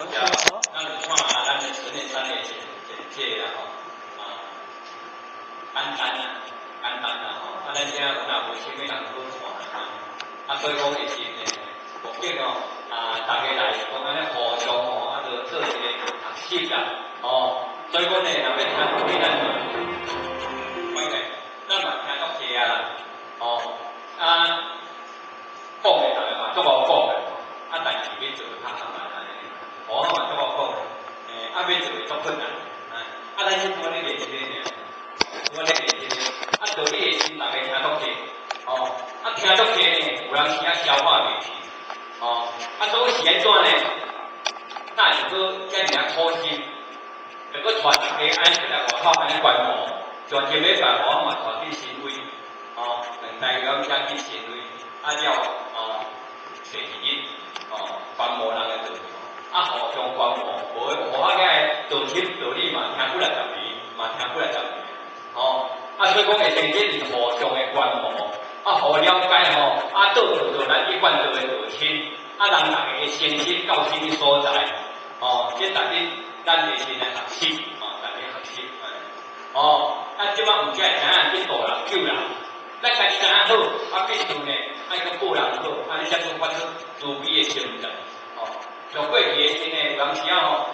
咱就看啊，咱的十年三年简简介啊，吼，啊，简单啊，简单啊，吼，啊，咱遮有哪无啥物人好看啊？啊，所以讲也是呢，目的哦，啊，大家来讲安尼互相哦，啊，做一个学习啊，哦，所以讲呢，若要听对咱，喂个，咱嘛听足济啊，哦，啊，讲的嘛，足好讲的，啊，但是要做较难安尼。我嘛怎我讲？诶，阿要做足困难，啊，啊，咱是我咧练习咧，我咧练习咧，啊，道理诶心，大家听足济，哦，啊，听足济呢，有人是啊消化袂去，哦，啊，所以是安怎呢？那是说遮尔啊苦心，如果传大家安尼来外口安尼观摩，就一礼拜我嘛传去神威，哦，两大家加去神威，啊了，哦，第二日，哦，观摩人个做。啊，互相观摩，无无啊个道亲道理嘛，听过来十年，嘛听过来十年，吼。啊，所以讲会先建是互相的观摩，啊，互了解吼，啊，倒做做咱一贯做的道亲，啊，让大家先心到心的所在，哦，即大家咱会先来学习，哦，大家学习，哦，啊，即摆唔计听啊，去大人救人，咱家己知影好，啊，必须呢，爱个顾人好，啊，你才能发出慈悲的心肠。上过去诶，真诶，有当时啊吼，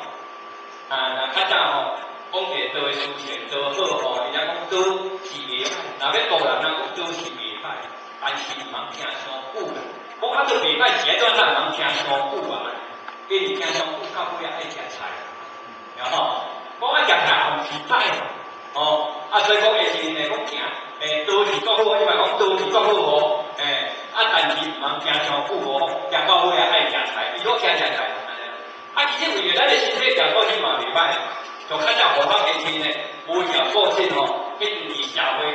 啊，若较早吼，讲者做诶事情做好吼，人家讲做是袂歹，若要多人讲做是袂歹，但是毋通听伤久啦。讲啊做袂歹，是安怎咱毋通听伤久啊？因为听伤久，到尾啊爱食菜，然后讲啊食菜毋是歹哦，啊所以讲诶是呢，讲听诶都是做好，因为讲都是做好哦，诶。啊，但是毋通听伤久哦，食到尾啊爱食菜，伊果惊食菜。啊，其实为了咱的身体健康是嘛袂歹，就较早何方年轻呢？无条个性吼，去入社会，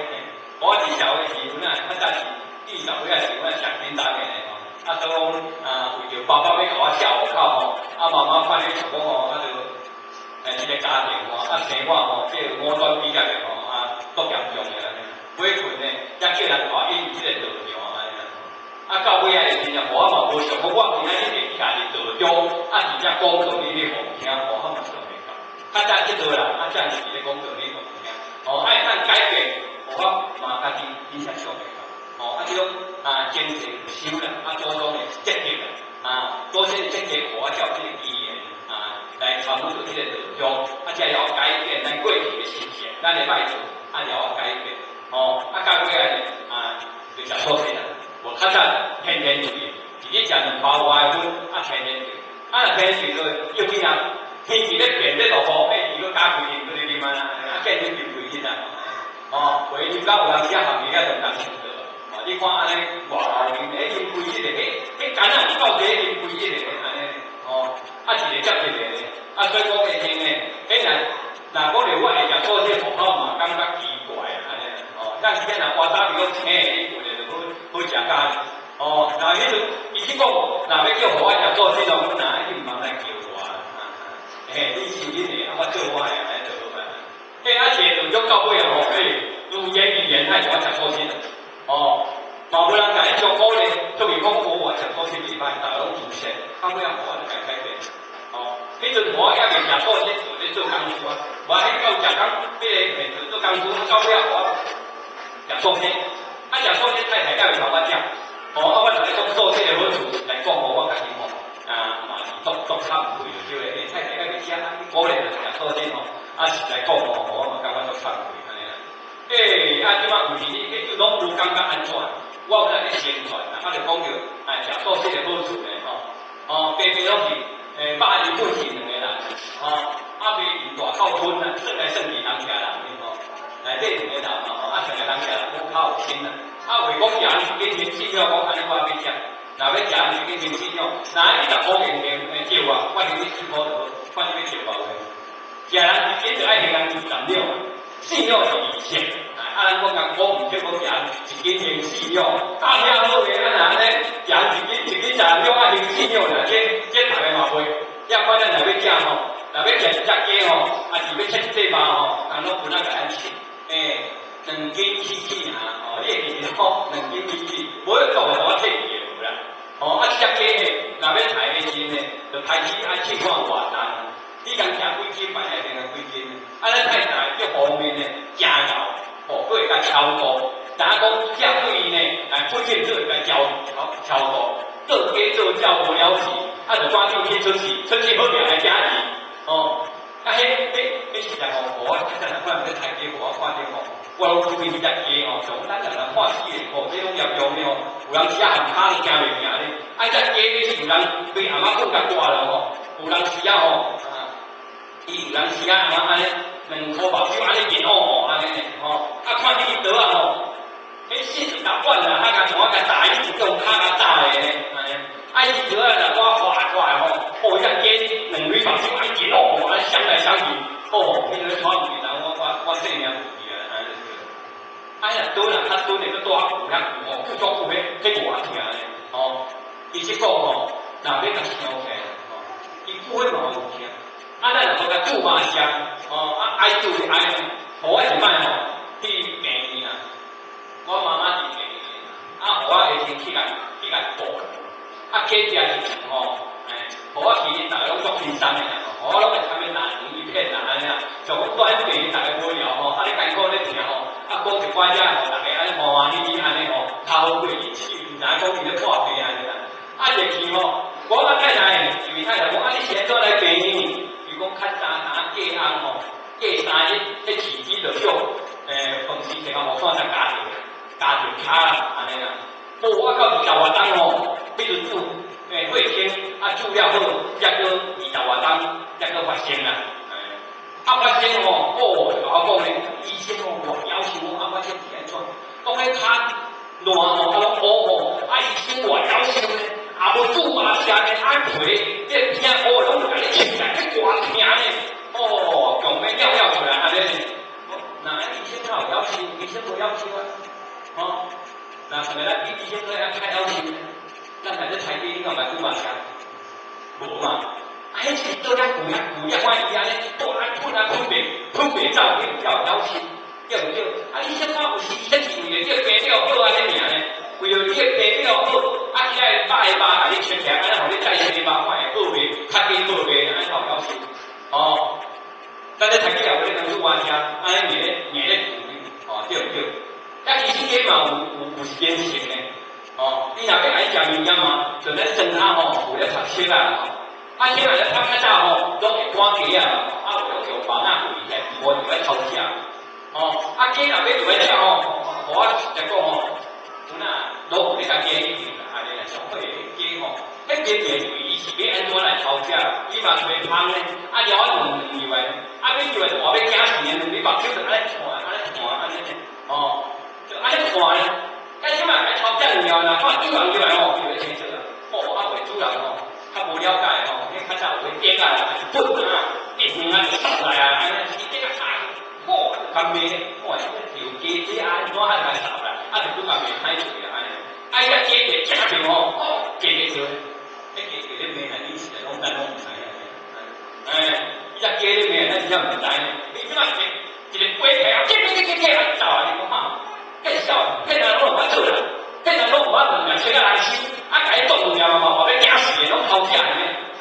我入社会时阵啊，较早是入社会啊，是阮上天大嘅吼。啊，都讲啊，为着爸爸要甲我孝口吼，啊，妈妈看你讲吼，啊，就诶，一个家庭吼，啊，生活吼，即个五端比较嘅吼，啊，都严重嘅啦。每困呢，也叫人话因即个道场。啊，到尾啊，是真无啊嘛，无想讲我今仔日伫家己做中，啊，而且讲道理你互听，无啊嘛想袂到。较早即多人，啊，真是咧讲道理互听，哦，爱看改变，无啊嘛家己真正想袂到。哦，啊，即种啊，坚持不休啦，啊，多种的积极啦，啊，多些积极我教这个语言啊，来传播这个道中，啊，才要改变咱过去的习性，咱的拜祖，啊，要改变，哦，啊，到尾啊，啊，就讲错些啦。我较早天天注意，自己食两包外粉，啊天天注意，啊天天注意，又几样，天气咧变咧落雨，诶，如果加几点，嗰啲点啊？啊，见你变几点啊？哦，回去到有时啊下面啊就担心着，哦，你看安尼外头面诶，变几点诶？迄干啊，你到底变几点安尼？哦，啊一个接一个的，啊所以讲会听诶，迄人，若讲着我会食做些不好嘛，感觉奇怪啊，安尼，哦，那迄种，伊去讲，若要叫我食做这种，哪一定忙来叫我啊？嘿，你是你的，我做我的，来做做啊。嘿，而且有种到尾哦，嘿，语言语言太我食做些，哦，嘛无人甲伊照顾咧，特别讲我我食做些礼拜，大拢出现，到尾啊，我就改变，哦，迄阵我也未食做些，做咧做工夫啊，我迄到食工，迄个面做做工夫，到尾，我食做些。啊，食素食太太甲会同我讲，哦，啊，我来讲素食的好处来讲，我我家己吼，啊，嘛是做做差唔对就对，太太甲会食，我咧就食素食吼，啊是来讲吼，我感觉做差唔对安尼啦。诶，啊，即摆有时你你就拢有感觉安怎？我有来咧宣传，啊，就讲着，哎，食素食的好处咧，吼，哦，平平拢是，诶，百二不是两个人，哦，啊，比大靠分啊，算来算去人家人。内底两个人吼，啊，两个人食好较有钱啦。啊，为讲养几天饲鸟，讲安尼我要食，若要养几天饲鸟，哪一十块钱钱叫啊？我是你四块多，看你要叫偌济。食人一天就爱向人去饲鸟，饲鸟是以前。啊，我讲我唔叫我养一天天饲鸟，大听好个啊，人咧养一天一天食鸟啊，养饲鸟啦，这这大个嘛会，要看咱若要食吼，若要食一只鸡吼，啊是要切这嘛吼，但拢不那个安全。诶，两斤起起啊，哦，你会哦两斤起起，无一个我退伊个啦，哦，啊，只鸡呢，若要抬个钱呢，就开始爱去看活动，你讲抢几斤，买下定个几斤，啊，咱太大一方面呢，加油，哦，搁会甲超过，打工只贵呢，啊，不见做甲超，好超过，做鸡做叫无了事，啊，就赶紧去出事，出事好命来加钱，哦，啊嘿，你你是来我火，你等下看你太鸡我，看你红火。我老注意只鸡哦，从咱人来看起的吼，这种业用的吼，有人吃含卡惊袂惊咧，啊只鸡你是有人对阿妈更加大了吼，有人吃啊吼，伊有人吃啊，安尼。两箍目睭安尼变哦哦安尼吼，啊看你倒啊吼，迄四十大罐啦，啊甲我甲炸，伊是用卡甲炸的咧，安尼，啊伊倒啊啦，我滑大骨呀，哦，不足骨迄，这我听咧，哦，伊是讲吼，若要甲烧起，哦，伊不会嘛有听。啊，咱做个煮麻香，哦，啊爱煮是爱，我一摆吼去病院啊，我妈妈伫病院啊，我下先去甲去甲补，啊，加食是吼，哎，我其实大家拢做轻松的啦，我拢会参与南一片啦，安尼啊，就我住喺病院，大家无聊吼，啊，你艰苦咧听吼，啊，过一关只吼，大家安尼欢欢喜喜安尼吼，头好过日子，毋知讲伊咧破病安尼啦，啊，入去吼，我个太太，因为太太讲啊，你现在来病院。讲较早打隔安吼，隔三日迄起子就叫诶，房时成个无算在家庭，家庭卡啦安尼啦。哦，我到二十外档吼，比如住诶卫生啊住了好，才个二十外档才个发生啦。啊发生吼，哦，我讲咧，医生吼要求我啊发生安怎？讲迄卡烂吼，啊拢乌吼，啊医生我要求咧。啊，无煮麻食的安培，这听哦，拢甲你听来，这歌听咧，哦，强要尿尿出来安尼。那医生有要求，医生无要求啊，哦，那什么啦？医生都要开要求，咱在这台边应该买煮麻食，无嘛？啊，迄是做遐古呀古呀，我伊安尼，多来喷啊喷白，喷白照片要要求，对不对？啊，医生看有为了这病了好安尼名呢，为了这病了好。啊！现在八一八，把你圈起来，安尼互你再生嘛，换个后边，较紧后边，安尼好要求。哦，咱咧读起来，我咧当做玩家，安尼硬咧硬咧哦，对对。啊，医生间嘛有有有时间性咧。哦，你若要来食营养嘛，就咱生他吼，为了读书啊。啊，现在咧他较早吼，拢会赶鸡啊，啊，有有房啊，有钱，我就来偷食。哦，啊，鸡若要就来食吼，我一讲吼，有哪老你家鸡。小会鸡吼，迄鸡也为伊是要安怎来炒食？伊嘛袂芳咧，啊了我问以为，啊你以为我要惊死呢？你目睭就安尼看，安尼看，安尼哦，就安尼看咧。啊你嘛来炒食了啦，看煮人以为吼，就会清楚啦。哦，啊会煮人吼，较无了解吼，你较早会点啊，滚啊，一声啊就杀来啊，安尼是这个菜，哦，干咩？哦，条鸡子安怎还来杀啦？啊就煮干咩歹做啊？安尼。哎呀，姐姐家庭哦，姐姐就，哎姐姐的名啊，你是拢咱拢唔知啊，哎，伊只家的名，咱只唔知，你即嘛一一个鬼皮啊，姐姐姐姐啊，走啊，你讲嘛，更笑，更人拢唔做啦，更人拢唔捌问啊，谁个来死？啊，该做重要嘛，我要惊死的，拢偷食的，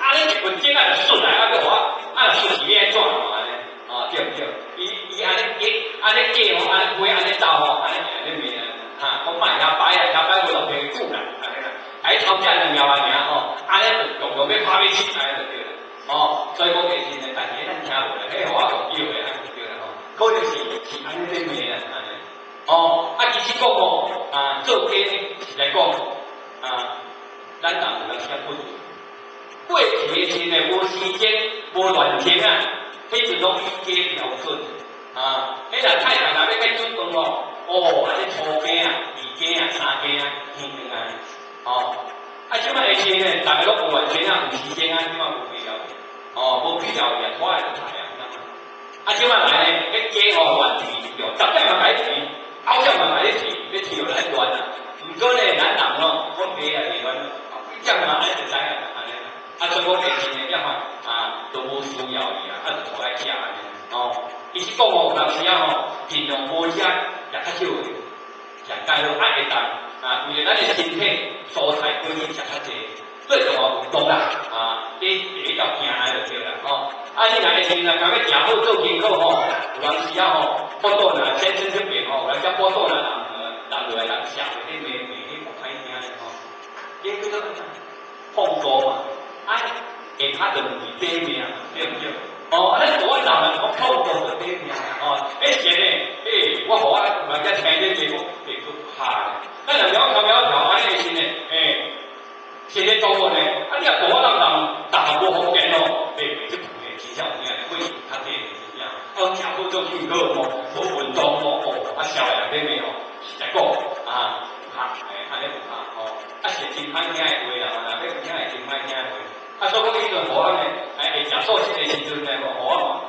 啊，你一份钱啊就顺来，啊个我，啊顺是安怎嘛安尼，啊对不对？伊伊安尼结，安尼结吼，安尼飞，安尼走吼，安尼安尼名啊。啊，我买下摆啊，下摆我就变久啦，安尼啦，还偷食两苗啊尔吼，安尼用用要拍要起来就对了，哦，所以讲其实呢，大家咱听无咧，迄我讲叫的，安尼对啦吼，可能是是安尼对面啊，安尼，哦，啊其实讲吼，啊做鸡来讲，啊，咱人有人先分，过去时呢无时间无乱听啊，迄阵拢以鸡标准，啊，迄个太太若要去做工哦。哦，啊，这初鸡啊、二鸡啊、三鸡啊，天天啊，哦，啊，即摆的钱呢，大家拢有完全啊，有时间啊，即摆无必要，哦，无必要也拖来就来啊，啊，即摆来呢，迄鸡吼完全用，十点嘛开始，九点嘛开始，你跳来乱啊，毋过呢，咱人吼，我袂啊喜欢，一点嘛爱就知啊，安尼，啊，所以我的钱呢，要嘛啊，都无需要伊啊，啊，就拖来食安尼，哦，伊是讲哦，有时啊吼，尽量无食。也较少诶，像介绍爱个蛋啊，为了咱诶身体蔬菜可以食较济，最重要运动啦啊，你比较惊就对啦吼。啊，你若个是若讲要食好做健康吼，有当时啊吼。波多呢，先生这边吼，来讲波多呢，人人来人下面啲咩咩啲不开听咧吼，因为都碰过嘛，哎，给他的米对面，对不对？哦，啊，你我老人我碰过的对面，哦，哎，现在，哎，我好啊，我家听啲节目，别都怕，那两苗条苗条，安尼先呢，哎，现在做过呢，啊，你啊，多人人大过福建咯，哎，这同嘅，至少你系可以他哋。我食好做健康哦，好运动哦，啊少人啲咩哦，实在讲啊，吓诶，安尼唔怕哦，啊是真歹听诶话啦，啊，你唔听系真歹听诶话，啊，所以讲呢阵好啊，诶，食素食诶时阵咧，好啊，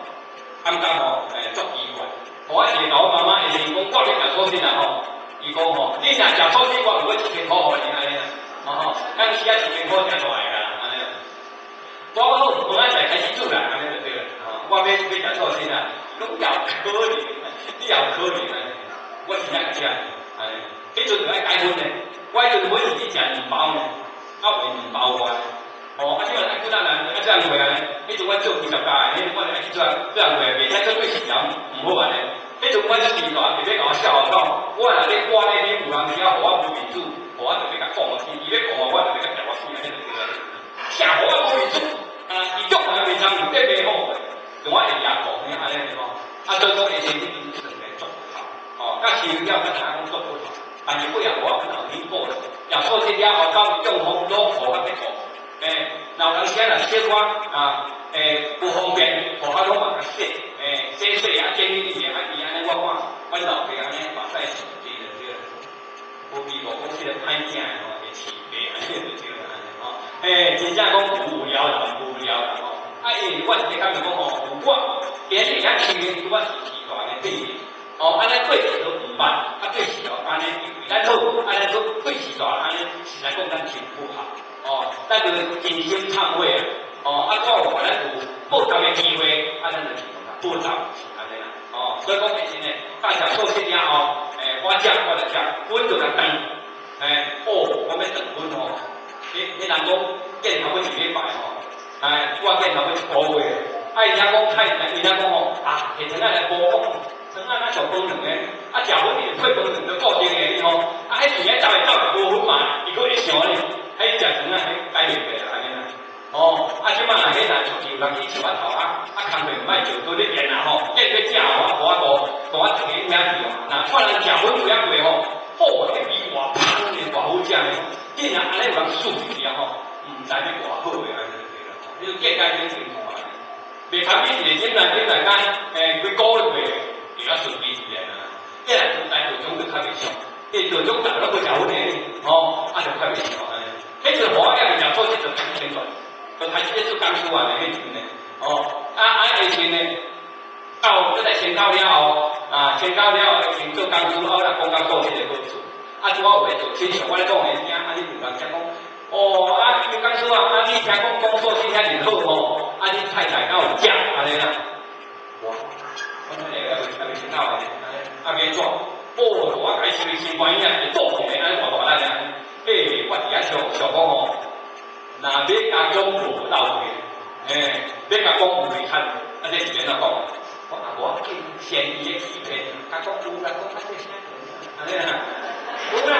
感觉吼诶足意外，好啊，是老妈妈会是讲教你食素食啊吼，伊讲吼，你若食素食，我唔会一千箍互你安尼啊，哦，咱时啊一千箍食出来啦，安尼，我好本来就开始做啦，安尼就对了，啊，我要要食素食啊。都要可怜，你要可怜啊！我是样讲，哎，迄阵爱结婚呢，我迄阵每日去食面包呢，啊面包乖，哦，啊即个爱几多人，啊这样过来，迄阵我做二十家，迄阵我爱去做这样过来，袂使做对时间，唔好玩呢。迄阵我做时段，特别搞笑讲，我若咧挂咧，你有人只要互我无面子，互我特别甲讲落去，伊咧讲我，我特别甲夹我死安尼就对了。下互我无面子，啊，伊足还袂当，特别好，用我会牙讲，你安尼是讲。啊，做做以前啲工程嚟做唔好，哦，而且要跟打工做不好，但是不要我可能听过了，要说这家好高用红多好啊，别讲，诶，老人家啦，小瓜啊，诶，不方便，好啊，拢把它写，诶，写写啊，建议你啊，你安尼我看，我老辈安尼把在手机的这个，不比我公司的拍件哦，也起别安尼就这个安尼哦，诶，真正讲无聊啦，无聊啦哦，啊，诶，我是讲讲哦，我。连你家前面如果是集团的对比，哦，安尼贵时都唔办，啊对时哦，安尼咱做安尼做贵时段，安尼实在讲咱挺不好，哦，但是真心忏悔啊，哦，啊靠，反正有不同的机会，啊咱就不找，安尼啦，哦，所以讲以前呢，大家做这样哦，诶，我讲我就讲，稳就来等，诶，哦，我们等稳哦，你你人讲见头要一礼拜哦，哎，我见头要一个月。啊，伊听讲，太，伊听讲吼，啊，现在来播放，现在那小功能诶，啊，食粉伊配功能都固定诶，伊吼，啊，迄时仔走来走去无分嘛，伊佫会想咧，迄食成啊，迄改袂过来安尼啦，哦，啊，即摆若迄人出去有人去吃饭头啊，啊，空袂歹就做咧演啦吼，演个食我，我无，我一个听去哦，若看人食粉有遐贵吼，好个比我胖的偌好食咧，竟然安尼有人数据啊吼，毋知你外好诶安尼对啦，你就见解真清楚。未看比以前来，现在讲，诶，几高的贵，比较顺利一点啊。现在在做中就特别少，诶，做中大都不少呢，哦，啊就特别少啊。迄阵我也比较做这种工程的，都开始做刚出完的迄阵呢，哦，啊啊以前呢，到这在先到了后，啊，先到了先做刚出，后来公交做这个好处，啊，就我会做，亲像我咧讲的，听啊，你唔讲听讲。哦，啊，你刚说啊，啊，你听讲工作今天很好吼，啊，你太太跟有讲，安尼啦，我，我那个那个听到的，啊，别做，哦，我开始新观念一做起来，安尼我大家，诶，我底下小小讲哦，那别甲讲不到位，诶，别甲讲不会看，啊，这是边个讲？我阿我见先伊的欺骗，他讲有啦，讲他这些，安尼啦，有啦，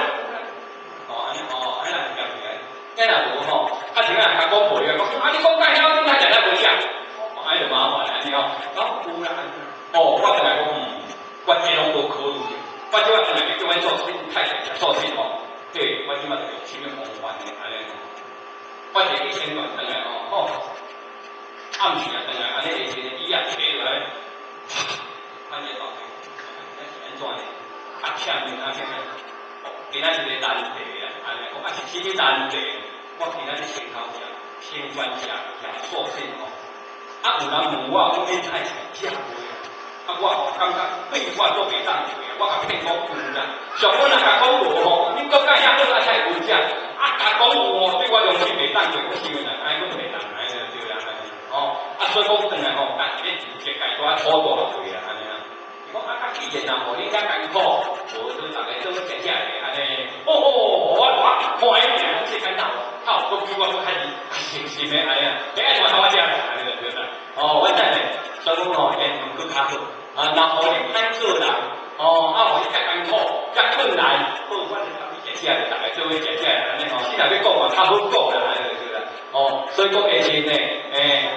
哦，安尼哦，安尼啦，了解。在那无吼，啊，听啊，他讲无个，讲啊，你讲介晓，你太太来无讲，哎就麻烦了，你哦，讲有啦，哦，我同来讲，我这拢无考虑，我即摆同来叫阮做事太太做事吼，对，我即摆就前面红环的安尼，我这一千段等来哦，好，暗时啊等来，安尼是伊啊起来，看见到没？安怎的？啊，下面啊下面，今仔是个难题啊，安尼，我是天天难题。我其他啲情头食，偏关食也错先哦。啊，有人问我讲你太太嫁过啊？啊，我感觉废话都袂当，我甲骗讲有啦。上尾人甲讲无吼，你讲介遐好啊，才有食。啊，甲讲我，对我用心袂当做，我是为了爱讲袂当，哎呀，对啦，哦，啊，所以讲等来吼，但是你直接改多拖多少岁啊，安尼啊？伊讲啊，甲以前啊，无，你家艰苦，无都大家做食食的安尼。哦哦，我我看一点，我先看到。好，我比我开始信心的，哎呀，爱我他妈家的，那个对不对？哦，我真的，所以讲哦，哎，唔够卡好，啊，啊，然后你安做人，哦，啊，互你较艰苦、较困难，好，我就甲你解释，大家做伙解释安尼吼，你若要讲嘛，较好讲啦，就是啦，哦，所以讲下先呢，诶，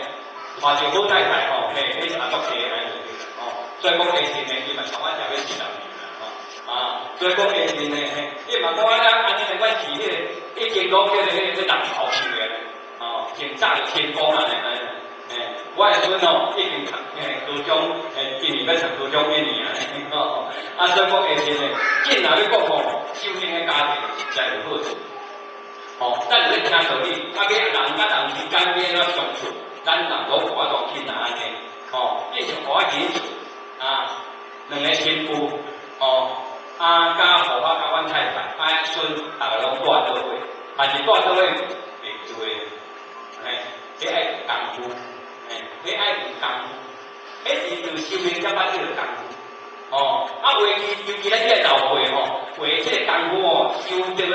话就好太太吼，嘿，你是阿作安尼就是哦，所以讲下先呢，伊嘛从我食要四十年啦，吼，啊，所以讲下先呢，嘿，伊嘛讲啊，安尼来关系，迄个一经讲叫迄个人头去的，哦，天早天光啊，尼。我诶孙哦，已经读诶高中，诶今年要读高中一年啊，哦，啊所以讲下先咧，见哪要讲吼，修行诶家庭实在有好处，哦，咱咧听道理，啊要人甲人之间变啊相处，咱人都互我讲见哪安尼，哦，继续互我坚持，啊，两个媳妇，哦，啊加互我甲阮太太，啊孙，逐个拢住做伙，还是住做伙袂做诶，哎，即爱功夫。你爱有功夫，迄是就修行才捌这个功夫。哦，啊，为其尤其咱这老辈吼，为这个功夫哦，修这个，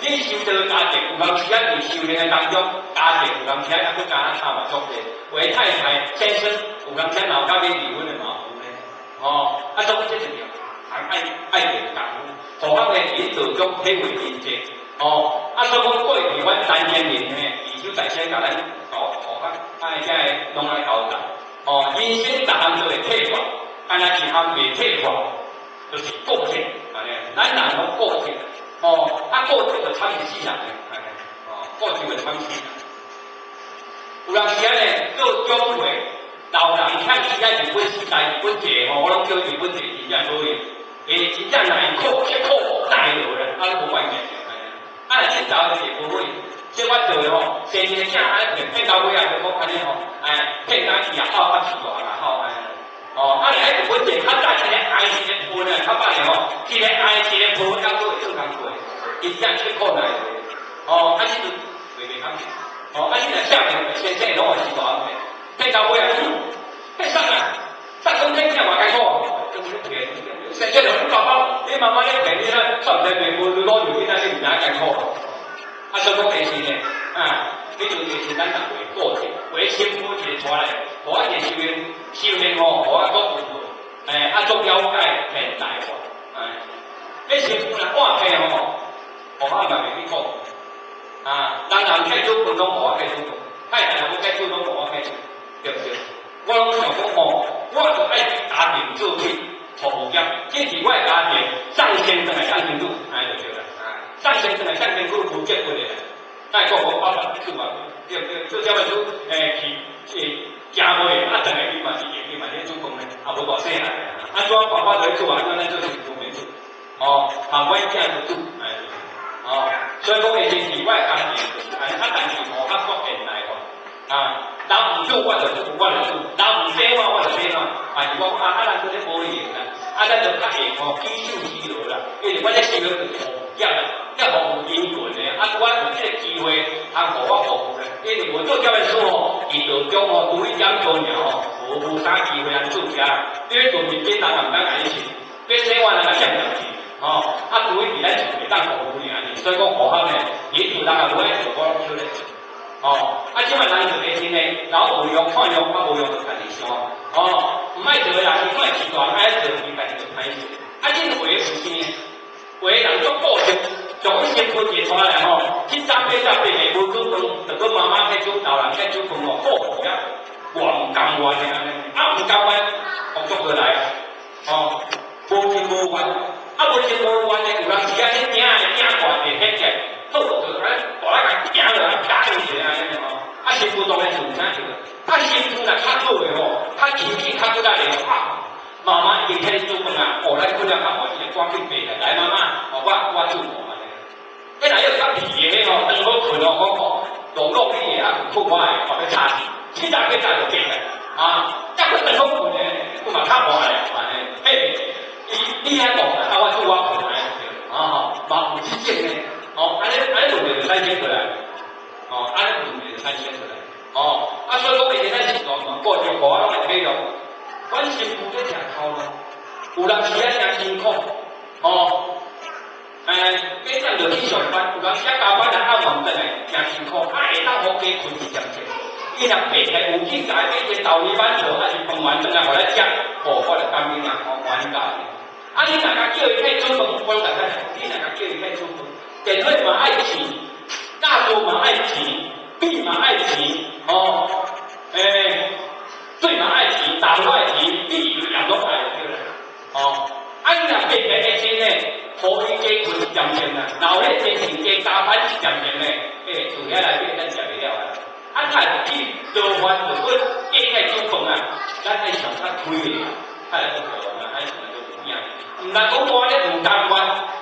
你修到家庭，有当时啊，伫修行的当中，家庭有当时啊，也去加差嘛作者，为太太先生，有当时老家边离婚的嘛，有咧。哦，啊，总之就是还爱爱这个功夫，何况呢，引导中体会境界。哦，啊，所以讲过去阮三千年呢，已经在先甲咱搞好啊，啊，现在拢来交代。哦，人生逐项都会退化，啊，那其他未退化，就是个性，安尼，咱人拢个性。哦，啊，个性就产生思想，安尼，哦，个性会产生思想。有人时呢，做中会，老人看起来日本时代日本节哦，我拢叫日本节真正所以，诶，真正难苦，吃苦耐劳了，啊，无关系。啊，今早是不会，即我做吼，生意正安骗骗到尾啊，就讲安尼吼，哎，骗到伊也好较奇怪啦，吼，哎，哦，啊，来日本钱较早一个爱钱的分啊，较歹吼，一个爱钱的分较多会做工过，伊这样去苦来，哦，啊，你就袂袂通，哦，啊，你若下面先生拢会奇怪的，骗到尾啊，骗上啊，上中天正话该错，对不对？先生你爸爸，你妈妈咧骗你咧，上天袂无攞住你那你唔哪该错？啊，所以讲是呢，啊，你就就是咱人为个体，为幸福提出来，我一件修行，修行吼，我一个步诶，啊，做了解现代化，哎，你幸福来挂起吼，我阿咪未去讲，啊，人人开做普通我开做，太太人开做普通我开做，对不对？我拢想讲吼，我就爱家庭做起，服务业，这是我家庭上先生来上天度，哎，就对了。上先生来上天苦苦结婚的，再讲我爸爸去嘛，对对，做这么多诶啊无偌细汉，啊做爸爸在做，就是做，哦，啊我这样子做，哎，哦，所以讲诶是外家庭，哎，啊但是我较国现代化，啊，人唔做我就做，我就做，人唔生我我就生我，啊是讲啊啊咱做咧无闲啊，啊咱就较闲哦，举手之劳啦，因为我咧想要做。要要服务因缘的，啊，我有这个机会，通互我服务咧。因为我做这本书哦，伊道中哦，拄一点多年哦，无无啥机会安做遮。因为做民间人也毋敢来去，变生活人也想不去，哦，啊，拄一伫咱厝会当服务尔，所以讲好好呢，伊做人也无爱做，我做咧。哦，啊，即摆人做诶，真诶，老有用看用，啊无用就家己想，哦，毋爱做诶人，伊看时段爱做，伊家己就歹做，啊，你做诶事情。为人做个性，从先分一出来吼，去长辈长辈下无做饭，就个妈妈在煮，老人在煮饭哦，好呀，王甘愿的安尼，啊唔甘愿，工作过来，哦，无钱无完，啊无钱无完的，有人时啊去惊的惊怪的迄个，好就来大来甲惊落来打起来安尼吼，啊媳妇当然做啥做，啊媳妇若较好的吼，较亲近较过来的啊。妈妈已经开始做饭啊！我来困了，看我一直光去背的。来，妈妈，我我做我安尼。本来要较皮的迄哦，等好困哦，我讲动作皮的啊，困我诶，我要擦去，起早起早就变了啊！再困等好困的，我嘛较慢咧，安尼。嘿，你你遐讲，啊我做我困来啊，嘛有激进的，哦，安尼安尼问题就产生出来，哦，安尼问题就产生出来，哦，啊，所以讲每天在起床嘛，过就过啊，来配合。阮媳妇在吃头咯，有人时啊真辛苦，哦，诶，早上就去上班，有人时啊加班啊暗暝转来真辛苦，啊会当好加困一点钟，伊若白天有去改买一个豆米板做，还是饭送完转来互咱食，哦，我就感觉啊，我冤家。啊，你若甲叫伊去煮饭，我甲咱讲，你若甲叫伊去煮饭，电费嘛爱钱，价多嘛爱钱，米嘛爱钱，哦，诶，水嘛爱钱，茶都爱钱，米油盐都爱对啦，哦，啊，你若变变个钱呢，互伊加困渐渐啦，然后咧精神加加班渐渐咧，诶，厝遐内面咱食袂了啦。啊，他去做饭就说加开煮饭啊，咱爱想较开个，他来做饭啊，爱想就有影。毋通讲我咧唔甘愿，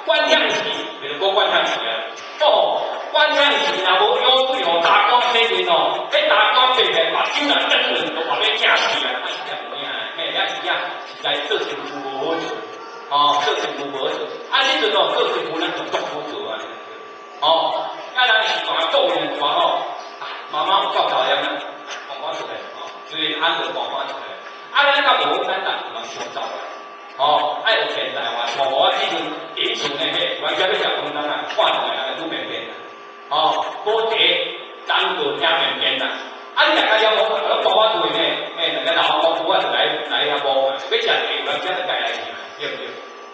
管样事，就是讲管样事啊。哦，管样事若无有水哦，打光洗面哦，迄大光洗面目睭啊睁圆，都话要惊死啊！哎呀，有影，嘿，也是啊，实在做事务无好做，哦，做事务无好做，啊，迄阵哦，做事务咱就足好做啊，哦，啊，咱是大个人话哦，妈妈教导样啊，讲翻出来，哦，所以按着讲翻出来，啊，咱甲无咱人嘛相走啊。哦，爱有钱财话，像我以前顶厝呢，嘿，我家要食饭当啊，换来啊，煮面面啊，哦，锅底当做加面面啊，啊，你大家要我，我爸爸做呢，嘿，大家老公婆啊就来来遐煲嘛，要食面，我家就家来食，对不对？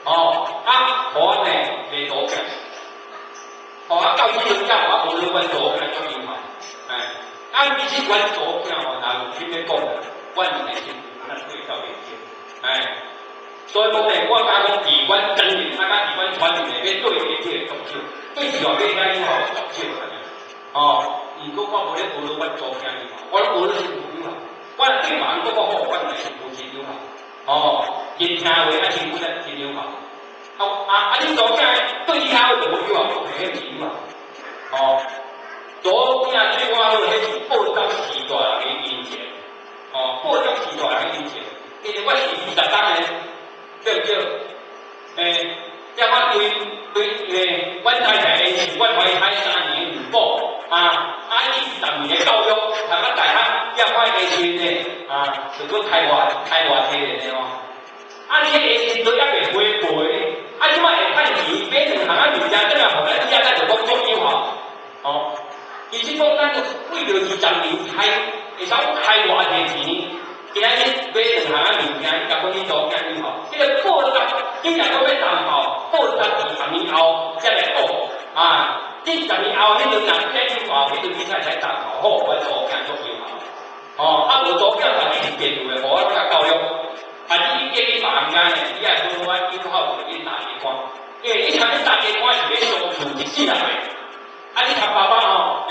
哦，啊，我呢未多钱，哦，到时阵讲我无论阮做干做银行，哎，啊，比起阮做干哦，大陆听咧讲，阮年轻，咱对到年轻，哎。所以讲呢，我讲讲地关真理，啊，家地关传承呢，要对起这个足球，对住要甲以后足球啊！哦，毋过我无咧无咧阮做啥物嘛，我无咧是无友好，我对别人个好，我是无真友好。哦，人听话啊，是不能真友好。哦啊啊，你做啥对他无友好，不可以友好。哦，做啥对我好，迄是报答时代人的恩情。哦，报答时代人的恩情，因为我是二十当年。对不对？诶，要我对对诶，阮太太诶是阮怀胎三年五宝啊，啊伊十年个教育，他们大学要我诶时呢啊，就搁开外开外体的哦。啊，你诶时都还未回回，啊，即摆会趁钱买两项啊物件，怎啊互咱家咱就讲足友好哦。而且讲咱为了二十年开，会使开外的钱。今仔日买两项物件，甲阮去做介友好。这个过十，今日我要谈吼，过十二十年后才来学啊。这十年后，迄阵人介友好，迄阵比赛才谈好，好，我做介做友好。哦，啊无做介就一直介入的，无我甲教育。啊，你建议别人家呢，你爱说我友好就去打结关，因为你参加打结关是要相处一世人的。啊，你读爸爸